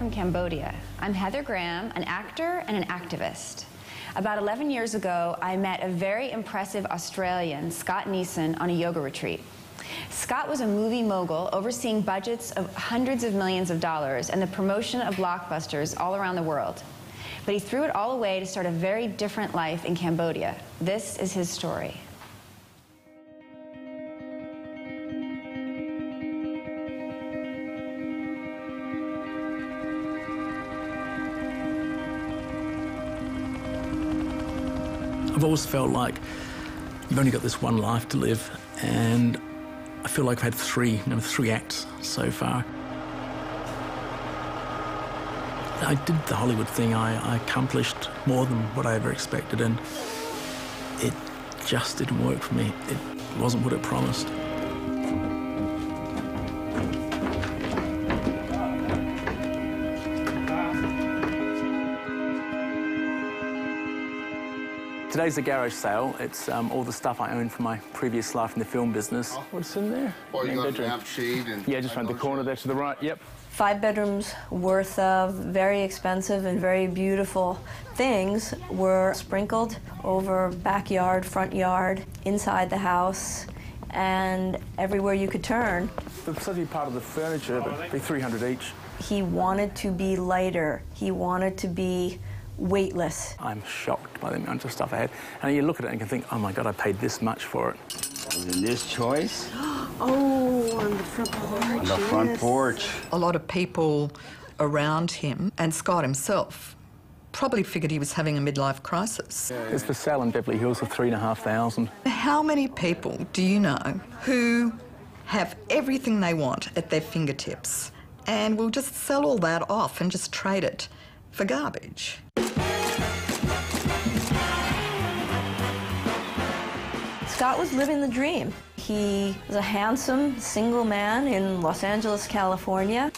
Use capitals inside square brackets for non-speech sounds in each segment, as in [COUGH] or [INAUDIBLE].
from Cambodia. I'm Heather Graham, an actor and an activist. About 11 years ago, I met a very impressive Australian, Scott Neeson, on a yoga retreat. Scott was a movie mogul overseeing budgets of hundreds of millions of dollars and the promotion of blockbusters all around the world. But he threw it all away to start a very different life in Cambodia. This is his story. I've always felt like you've only got this one life to live, and I feel like I've had three, you know, three acts so far. I did the Hollywood thing. I, I accomplished more than what I ever expected, and it just didn't work for me. It wasn't what it promised. Today's a garage sale. It's um, all the stuff I owned from my previous life in the film business. What's in there? Well, you Main got a bedroom. lamp shade and... Yeah, just around the corner there to the right. Yep. Five bedrooms worth of very expensive and very beautiful things were sprinkled over backyard, front yard, inside the house, and everywhere you could turn. The study part of the furniture, but be 300 each. He wanted to be lighter. He wanted to be weightless. I'm shocked by the amount of stuff I had. And you look at it and you can think, oh my God, I paid this much for it. In this choice, [GASPS] Oh, on the front porch. on the front porch. a lot of people around him and Scott himself probably figured he was having a midlife crisis. It's for sale in Beverly Hills for three and a half thousand. How many people do you know who have everything they want at their fingertips and will just sell all that off and just trade it for garbage? Scott was living the dream. He was a handsome single man in Los Angeles, California.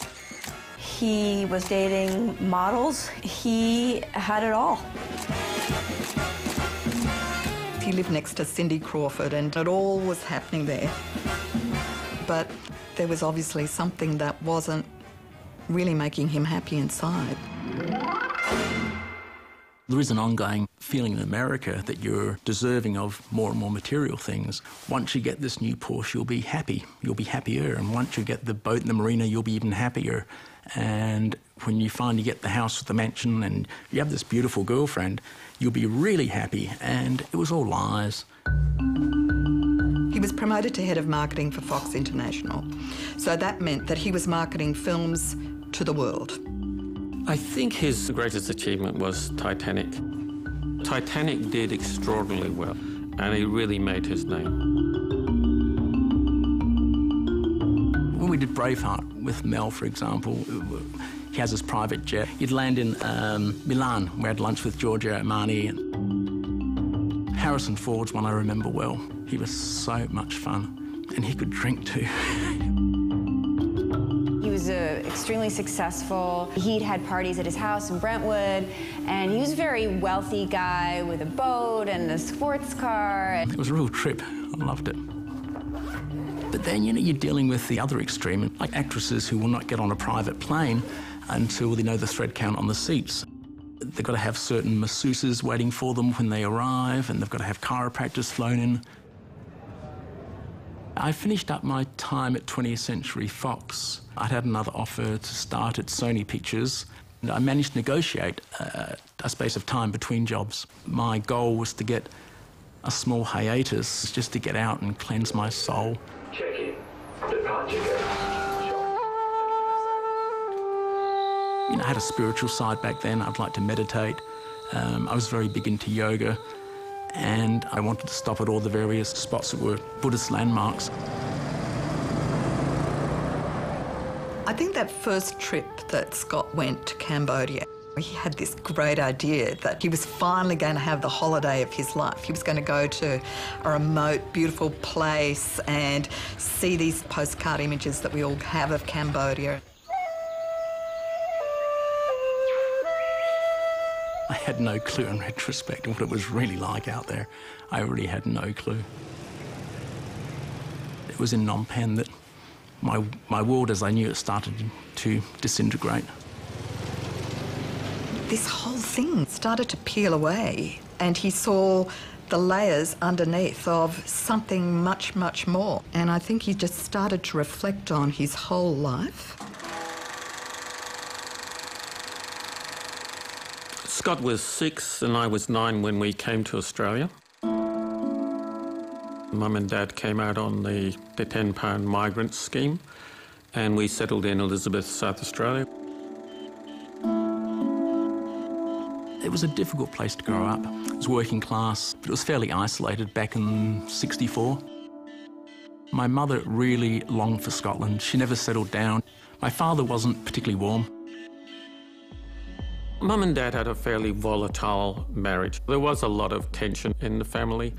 He was dating models. He had it all. He lived next to Cindy Crawford and it all was happening there. But there was obviously something that wasn't really making him happy inside. There is an ongoing feeling in America that you're deserving of more and more material things. Once you get this new Porsche, you'll be happy. You'll be happier. And once you get the boat in the marina, you'll be even happier. And when you finally get the house with the mansion and you have this beautiful girlfriend, you'll be really happy. And it was all lies. He was promoted to head of marketing for Fox International. So that meant that he was marketing films to the world. I think his greatest achievement was Titanic. Titanic did extraordinarily well, and he really made his name. When we did Braveheart with Mel, for example, he has his private jet. He'd land in um, Milan. We had lunch with Giorgio Armani. Harrison Ford's one I remember well. He was so much fun, and he could drink too. [LAUGHS] Was uh, extremely successful. He'd had parties at his house in Brentwood, and he was a very wealthy guy with a boat and a sports car. It was a real trip. I loved it. But then, you know, you're dealing with the other extreme, like actresses who will not get on a private plane until they know the thread count on the seats. They've got to have certain masseuses waiting for them when they arrive, and they've got to have chiropractors flown in. I finished up my time at 20th Century Fox. I'd had another offer to start at Sony Pictures. And I managed to negotiate uh, a space of time between jobs. My goal was to get a small hiatus just to get out and cleanse my soul. Departure. You know, I had a spiritual side back then. I'd like to meditate. Um, I was very big into yoga, and I wanted to stop at all the various spots that were Buddhist landmarks. I think that first trip that Scott went to Cambodia, he had this great idea that he was finally going to have the holiday of his life. He was going to go to a remote, beautiful place and see these postcard images that we all have of Cambodia. I had no clue in retrospect what it was really like out there. I really had no clue. It was in Phnom that my, my world as I knew it started to disintegrate. this whole thing started to peel away, and he saw the layers underneath of something much, much more. And I think he just started to reflect on his whole life. Scott was six and I was nine when we came to Australia. Mum and Dad came out on the, the £10 migrant scheme and we settled in Elizabeth, South Australia. It was a difficult place to grow up. It was working class, but it was fairly isolated back in 64. My mother really longed for Scotland. She never settled down. My father wasn't particularly warm. Mum and Dad had a fairly volatile marriage. There was a lot of tension in the family,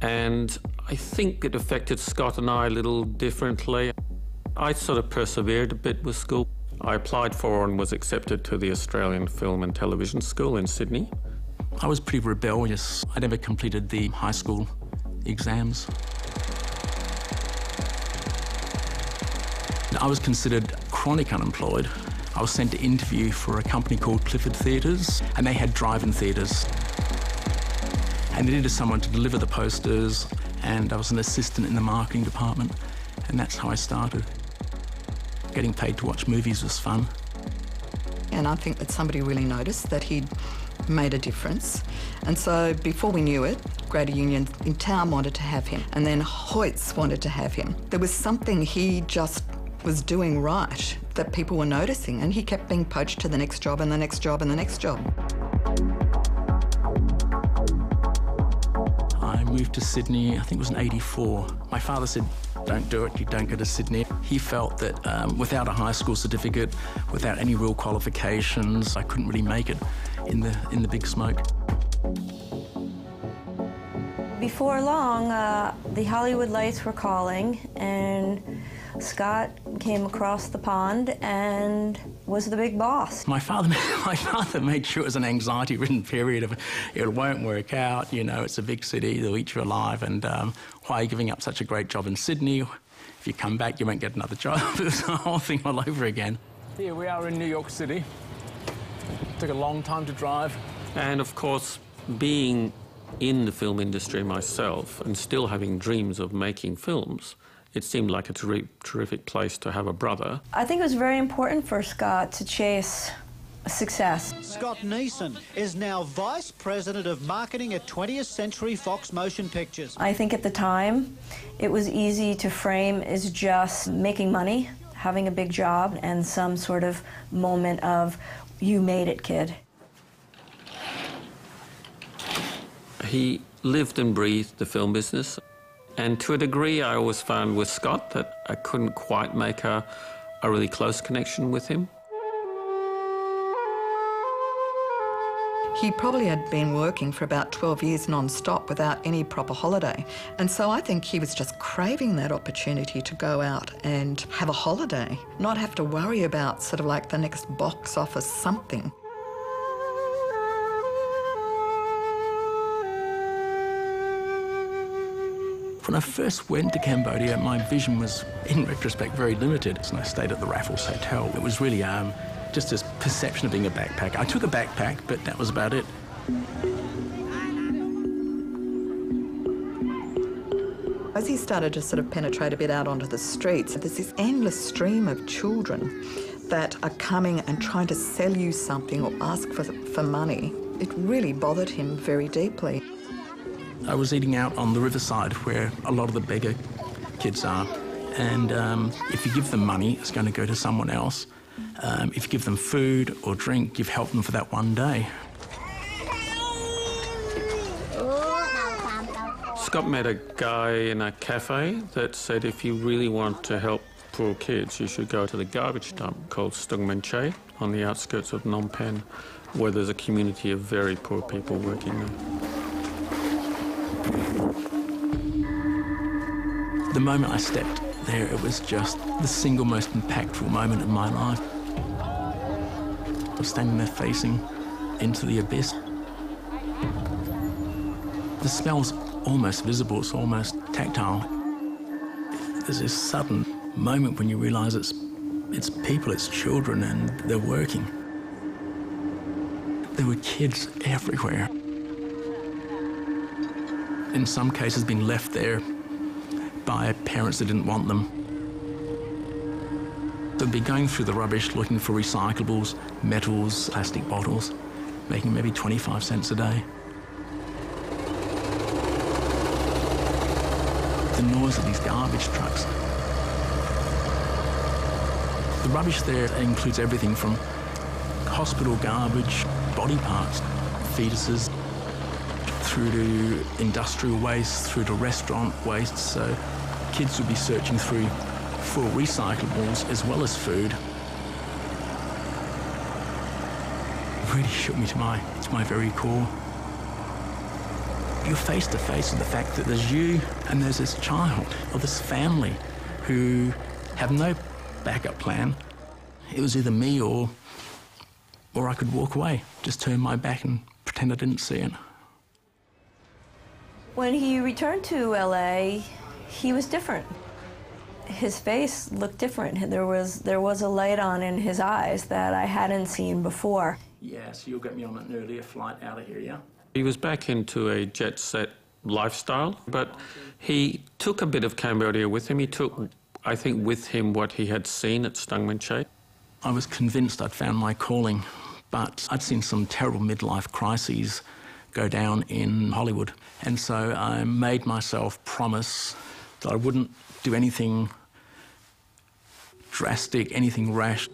and I think it affected Scott and I a little differently. I sort of persevered a bit with school. I applied for and was accepted to the Australian Film and Television School in Sydney. I was pretty rebellious. I never completed the high school exams. I was considered chronic unemployed. I was sent to interview for a company called Clifford Theatres, and they had drive-in theatres. And they needed someone to deliver the posters, and I was an assistant in the marketing department, and that's how I started. Getting paid to watch movies was fun. And I think that somebody really noticed that he'd made a difference. And so before we knew it, Greater Union in town wanted to have him, and then Hoyts wanted to have him. There was something he just was doing right that people were noticing, and he kept being poached to the next job and the next job and the next job. I moved to Sydney, I think it was in 84. My father said, don't do it, you don't go to Sydney. He felt that um, without a high school certificate, without any real qualifications, I couldn't really make it in the, in the big smoke. Before long, uh, the Hollywood lights were calling, and Scott came across the pond and was the big boss. My father, [LAUGHS] my father made sure it was an anxiety-ridden period of it won't work out. You know, it's a big city; they'll eat you alive. And um, why are you giving up such a great job in Sydney? If you come back, you won't get another job. [LAUGHS] it was the whole thing all over again. Here we are in New York City. Took a long time to drive. And of course, being in the film industry myself and still having dreams of making films, it seemed like a ter terrific place to have a brother. I think it was very important for Scott to chase success. Scott Neeson is now Vice President of Marketing at 20th Century Fox Motion Pictures. I think at the time it was easy to frame as just making money, having a big job, and some sort of moment of, you made it, kid. He lived and breathed the film business. And to a degree, I always found with Scott that I couldn't quite make a, a really close connection with him. He probably had been working for about 12 years non-stop without any proper holiday. And so I think he was just craving that opportunity to go out and have a holiday, not have to worry about sort of like the next box office something. When I first went to Cambodia, my vision was, in retrospect, very limited. And I stayed at the Raffles Hotel. It was really um, just this perception of being a backpacker. I took a backpack, but that was about it. As he started to sort of penetrate a bit out onto the streets, there's this endless stream of children that are coming and trying to sell you something or ask for, for money. It really bothered him very deeply. I was eating out on the riverside where a lot of the beggar kids are. And um, if you give them money, it's going to go to someone else. Um, if you give them food or drink, you've helped them for that one day. Scott met a guy in a cafe that said if you really want to help poor kids, you should go to the garbage dump called Stung Che on the outskirts of Phnom Penh, where there's a community of very poor people working there. The moment I stepped there, it was just the single most impactful moment of my life. I was standing there facing into the abyss. The smell's almost visible, it's almost tactile. There's this sudden moment when you realize it's, it's people, it's children, and they're working. There were kids everywhere. In some cases, been left there by parents that didn't want them. They'd be going through the rubbish looking for recyclables, metals, plastic bottles, making maybe 25 cents a day. The noise of these garbage trucks. The rubbish there includes everything from hospital garbage, body parts, fetuses, through to industrial waste, through to restaurant waste. So kids would be searching through for recyclables as well as food. It really shook me to my, to my very core. You're face to face with the fact that there's you and there's this child or this family who have no backup plan. It was either me or, or I could walk away, just turn my back and pretend I didn't see it. When he returned to LA, he was different. His face looked different. There was there was a light on in his eyes that I hadn't seen before. Yeah, so you'll get me on an earlier flight out of here, yeah? He was back into a jet set lifestyle, but he took a bit of Cambodia with him. He took, I think, with him what he had seen at Stung Meanchey. I was convinced I'd found my calling, but I'd seen some terrible midlife crises go down in Hollywood. And so I made myself promise that I wouldn't do anything drastic, anything rash.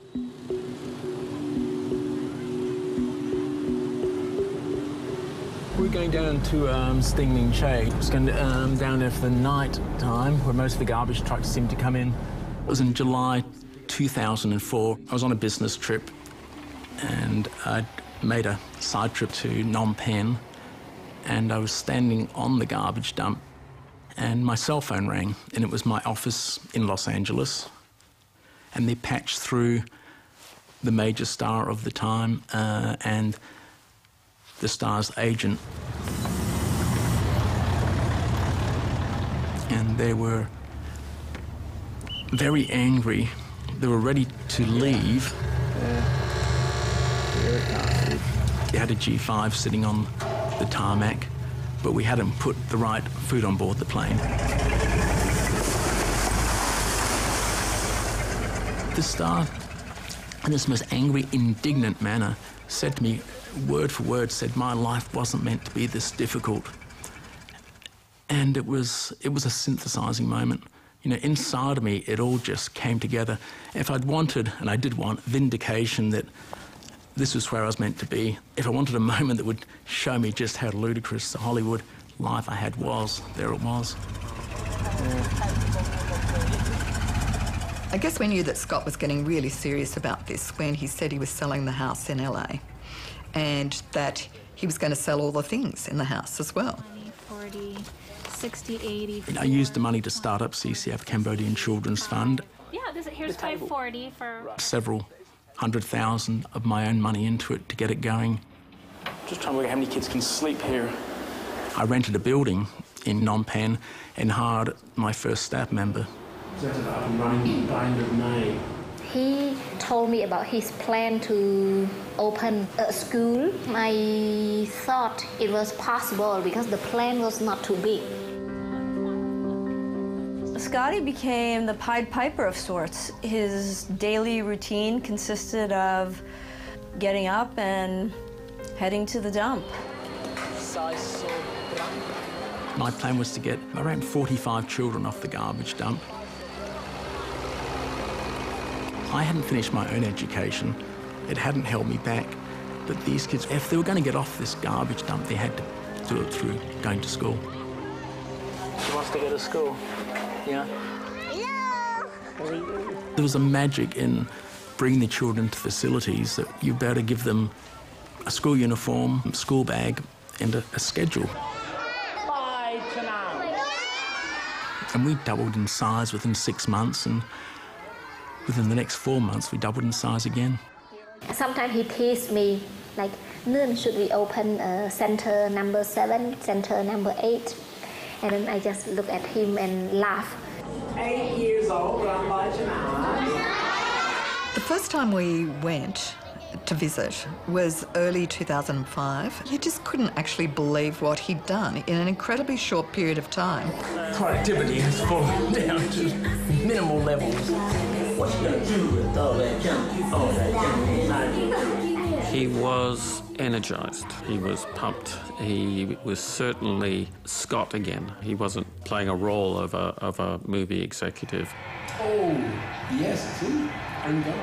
We're going down to um, Stung Meanchey. It's going to, um, down there for the night time, where most of the garbage trucks seem to come in. It was in July 2004. I was on a business trip, and I'd made a side trip to Phnom Penh, and I was standing on the garbage dump, and my cell phone rang, and it was my office in Los Angeles, and they patched through the major star of the time uh, and the star's agent. And they were very angry. They were ready to leave. They had a G5 sitting on the tarmac, but we hadn't put the right food on board the plane. The staff, in this most angry, indignant manner, said to me, word for word, said, My life wasn't meant to be this difficult. And it was, it was a synthesizing moment. You know, inside of me, it all just came together. If I'd wanted, and I did want, vindication that this was where I was meant to be, if I wanted a [LAUGHS] moment that would show me just how ludicrous the Hollywood life I had was, there it was. I guess we knew that Scott was getting really serious about this when he said he was selling the house in LA and that he was going to sell all the things in the house as well. 40, 60, 80. I used the money to start up CCF Cambodian Children's Fund, Yeah, this, here's 540 for. several hundred thousand of my own money into it to get it going. Just trying to work out how many kids can sleep here. I rented a building in Phnom Penh and hired my first staff member. Up and running by end of May. He told me about his plan to open a school. I thought it was possible because the plan was not too big. Scotty became the Pied Piper of sorts. His daily routine consisted of getting up and heading to the dump. My plan was to get around 45 children off the garbage dump. I hadn't finished my own education. It hadn't held me back. But these kids, if they were going to get off this garbage dump, they had to do it through going to school. She wants to go to school. Yeah? There was a magic in bringing the children to facilities that you better give them a school uniform, school bag, and a, a schedule. And we doubled in size within six months, and within the next four months, we doubled in size again. Sometimes he teased me, like, Noon, should we open uh, center number seven, center number eight? And then I just look at him and laugh. Eight years old, run by Janai. The first time we went, to visit was early 2005. You just couldn't actually believe what he'd done in an incredibly short period of time. Productivity has fallen [LAUGHS] down to minimal levels. He was energised. He was pumped. He was certainly Scott again. He wasn't playing a role of a, of a movie executive. Oh, yes, see? And go.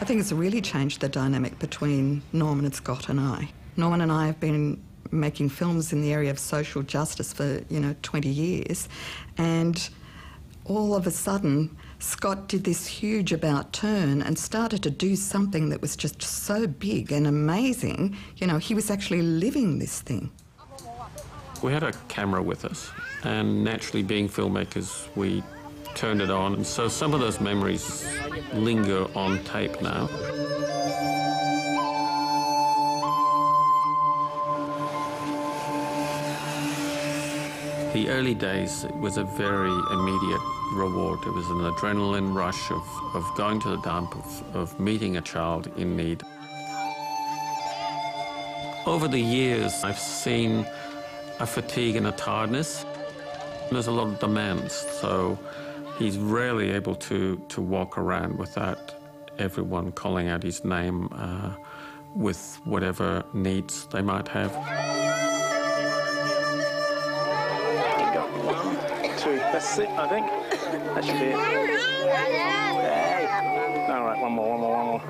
I think it's really changed the dynamic between Norman and Scott and I. Norman and I have been making films in the area of social justice for, you know, 20 years, and all of a sudden, Scott did this huge about turn and started to do something that was just so big and amazing. You know, he was actually living this thing. We had a camera with us, and naturally, being filmmakers, we turned it on, and so some of those memories linger on tape now. The early days was a very immediate reward. It was an adrenaline rush of, of going to the dump, of, of meeting a child in need. Over the years, I've seen a fatigue and a tiredness. There's a lot of demands, so he's rarely able to, to walk around without everyone calling out his name uh, with whatever needs they might have. One, Two. That's it, I think. That should be it. All right, one more, one more, one more.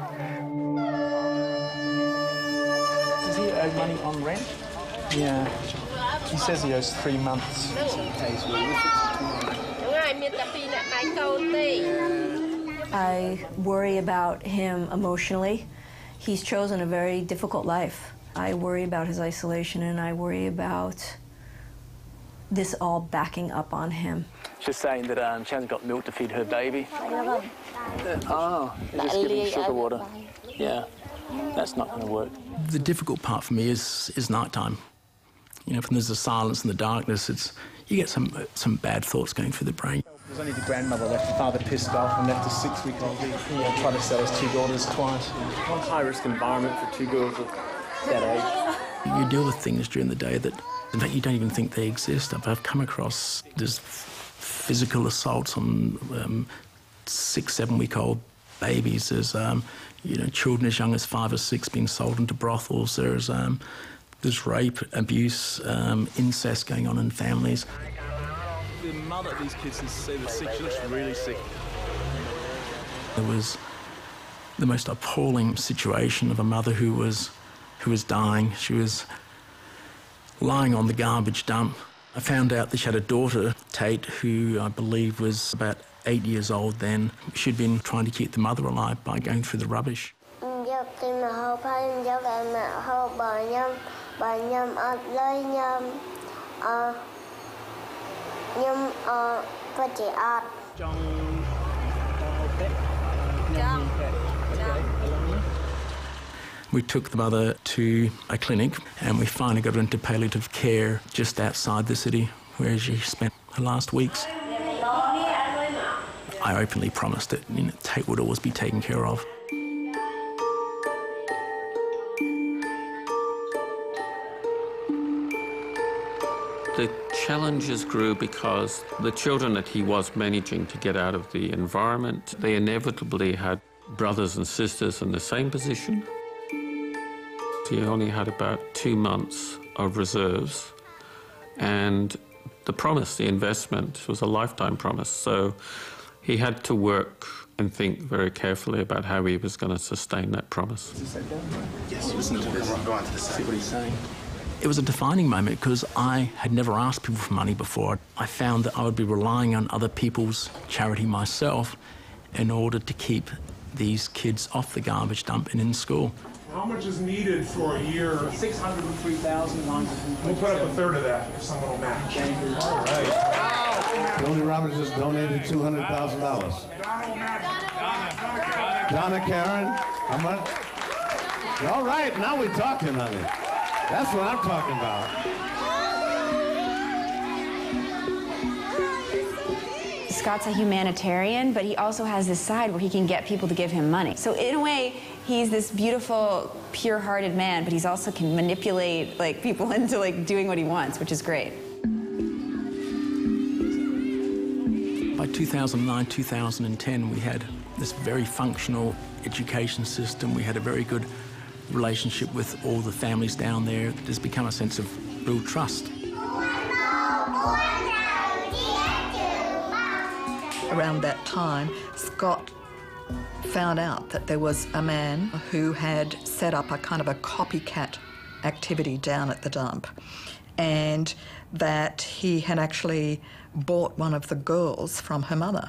Does he owe money on rent? Yeah. He says he owes three months. I worry about him emotionally. He's chosen a very difficult life. I worry about his isolation and I worry about this all backing up on him. She's saying that um, she hasn't got milk to feed her baby. Uh, oh, they're just giving sugar water. Yeah, that's not going to work. The difficult part for me is is nighttime. You know, when there's the silence and the darkness, it's you get some some bad thoughts going through the brain. There's only the grandmother left. The father pissed off and left a six-week-old. He you know, tried to sell his two daughters twice. High-risk environment for two girls of that age. You deal with things during the day that, in fact, you don't even think they exist. I've, I've come across there's physical assaults on um, six, seven-week-old babies. There's um, you know children as young as five or six being sold into brothels. There's um, there's rape, abuse, um, incest going on in families. The mother of these kids is sick. She looks really sick. There was the most appalling situation of a mother who was who was dying. She was lying on the garbage dump. I found out that she had a daughter, Tate, who I believe was about eight years old then. She'd been trying to keep the mother alive by going through the rubbish. We took the mother to a clinic and we finally got her into palliative care just outside the city where she spent her last weeks. I openly promised that you know, Tate would always be taken care of. The challenges grew because the children that he was managing to get out of the environment, they inevitably had brothers and sisters in the same position. He only had about two months of reserves, and the promise, the investment, was a lifetime promise. So he had to work and think very carefully about how he was going to sustain that promise. Yes, listen to this. Go on to the See what he's saying. It was a defining moment because I had never asked people for money before. I found that I would be relying on other people's charity myself in order to keep these kids off the garbage dump and in school. How much is needed for a year? 603,000 We'll put up a third of that if someone will match. All right. Tony Robbins just donated $200,000. Donna Karan, how much? All right, now we're talking, honey. That's what I'm talking about. Scott's a humanitarian, but he also has this side where he can get people to give him money. So in a way, He's this beautiful, pure-hearted man, but he's also can manipulate like people [LAUGHS] into like doing what he wants, which is great. By 2009, 2010, we had this very functional education system. We had a very good relationship with all the families down there. There's become a sense of real trust. Around that time, Scott found out that there was a man who had set up a kind of a copycat activity down at the dump and that he had actually bought one of the girls from her mother.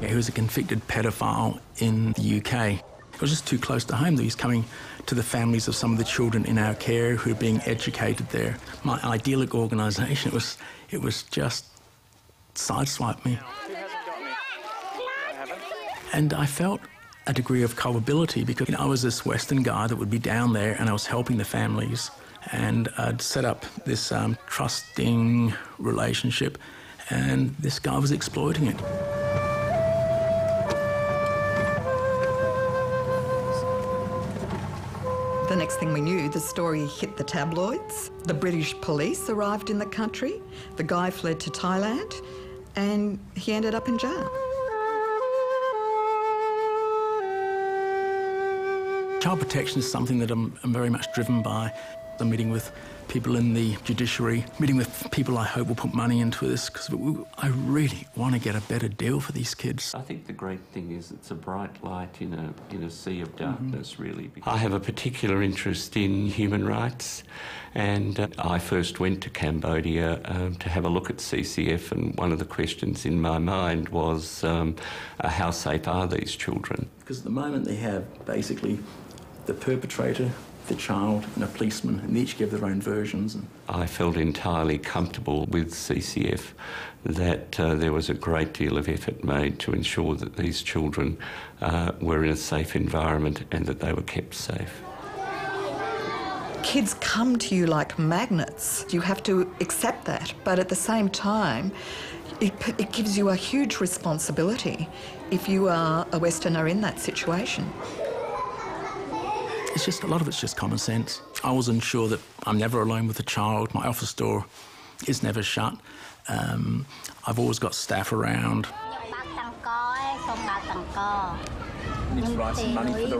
He was a convicted pedophile in the UK. It was just too close to home that he's coming to the families of some of the children in our care who are being educated there. My idyllic organisation, it was, it was just sideswiped me. And I felt a degree of culpability because you know, I was this Western guy that would be down there and I was helping the families and I'd set up this um, trusting relationship and this guy was exploiting it. The next thing we knew, the story hit the tabloids. The British police arrived in the country. The guy fled to Thailand and he ended up in jail. Child protection is something that I'm, I'm very much driven by. I'm meeting with people in the judiciary, meeting with people I hope will put money into this because I really want to get a better deal for these kids. I think the great thing is it's a bright light in a, in a sea of darkness, mm-hmm. really. I have a particular interest in human rights, and uh, I first went to Cambodia um, to have a look at CCF, and one of the questions in my mind was um, uh, how safe are these children? Because at the moment they have basically the perpetrator the child and a policeman, and each give their own versions. I felt entirely comfortable with CCF that uh, there was a great deal of effort made to ensure that these children uh, were in a safe environment and that they were kept safe. Kids come to you like magnets. You have to accept that, but at the same time, it, it gives you a huge responsibility if you are a Westerner in that situation. It's just a lot of it's just common sense. I was ensure that I'm never alone with a child. My office door is never shut. Um, I've always got staff around.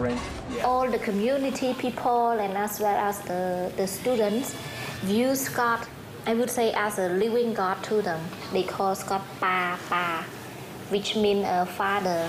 the. Yeah. All the community people and as well as the, the students view Scott, I would say, as a living God to them. They call Scott Pa Pa, which means a father.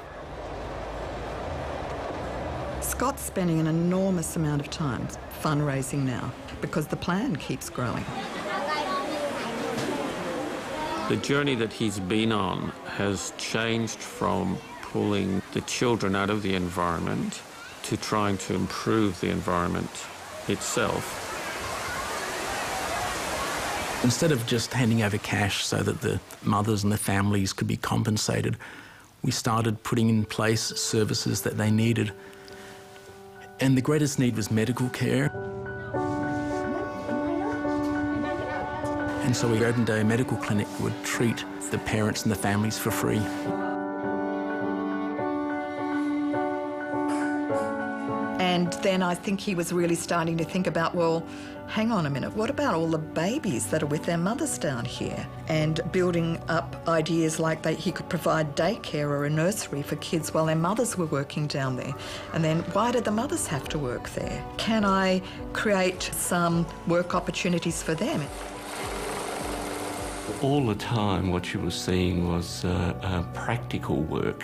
Scott's spending an enormous amount of time fundraising now because the plan keeps growing. The journey that he's been on has changed from pulling the children out of the environment to trying to improve the environment itself. Instead of just handing over cash so that the mothers and the families could be compensated, we started putting in place services that they needed and the greatest need was medical care. And so a Medical Clinic would treat the parents and the families for free. And then I think he was really starting to think about, well, hang on a minute, what about all the babies that are with their mothers down here? And building up ideas like that he could provide daycare or a nursery for kids while their mothers were working down there. And then why did the mothers have to work there? Can I create some work opportunities for them? All the time, what you were seeing was uh, uh, practical work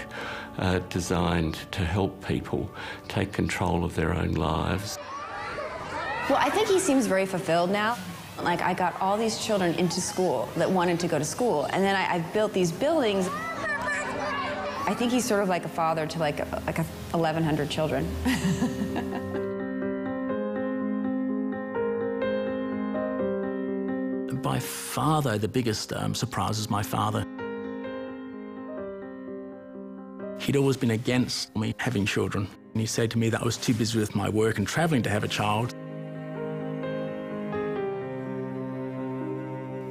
uh, designed to help people take control of their own lives. Well, I think he seems very fulfilled now. Like, I got all these children into school that wanted to go to school, and then I, I built these buildings. I think he's sort of like a father to like like a 1,100 children. [LAUGHS] By far, though, the biggest um, surprise is my father. He'd always been against me having children. And he said to me that I was too busy with my work and travelling to have a child.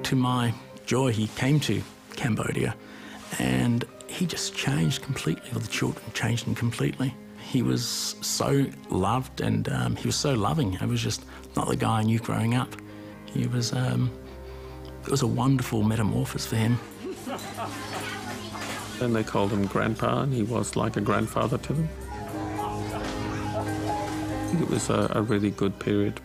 To my joy, he came to Cambodia and he just changed completely. Or the children changed him completely. He was so loved and um, he was so loving. It was just not the guy I knew growing up. He was, um, it was a wonderful metamorphosis for him. [LAUGHS] And they called him Grandpa, and he was like a grandfather to them. It was a, a really good period.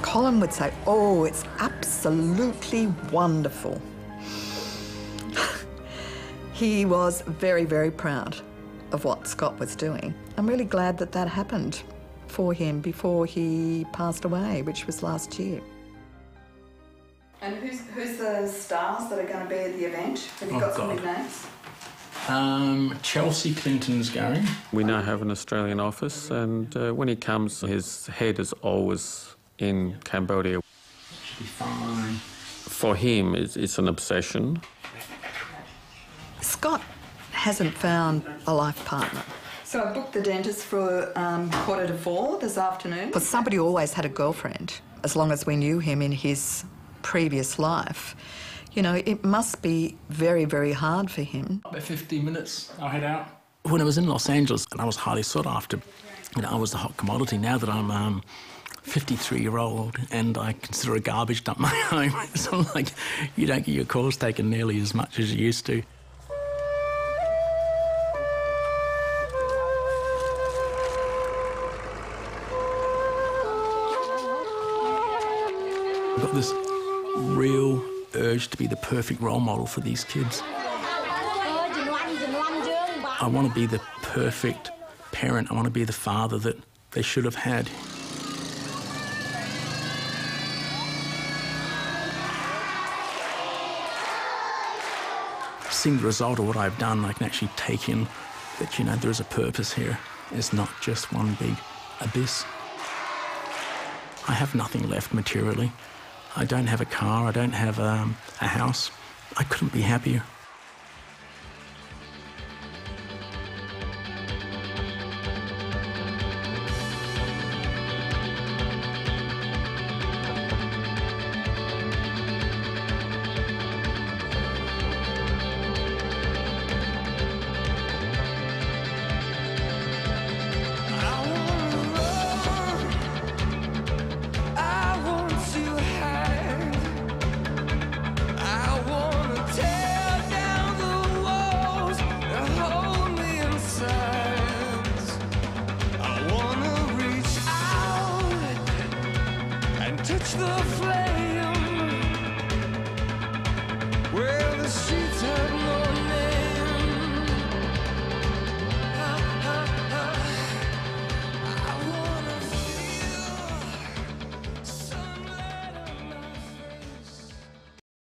Colin would say, Oh, it's absolutely wonderful. [LAUGHS] he was very, very proud of what Scott was doing. I'm really glad that that happened for him before he passed away, which was last year. And who's, who's the stars that are going to be at the event? Have you Oh, got some big names? Um, Chelsea Clinton's going. We now have an Australian office, and uh, when he comes, his head is always in Cambodia. Should be fine. For him, it's, it's an obsession. Scott hasn't found a life partner. So I booked the dentist for um, quarter to four this afternoon. But somebody always had a girlfriend, as long as we knew him in his previous life. You know, it must be very, very hard for him. About 15 minutes, I'll head out. When I was in Los Angeles and I was highly sought after, you know, I was the hot commodity. Now that I'm um, 53 year old and I consider a garbage dump [LAUGHS] my home, it's sort of like you don't get your calls taken nearly as much as you used to. Urge to be the perfect role model for these kids. I want to be the perfect parent. I want to be the father that they should have had. Seeing the result of what I've done, I can actually take in that, you know, there is a purpose here. It's not just one big abyss. I have nothing left materially. I don't have a car. I don't have um, a house. I couldn't be happier.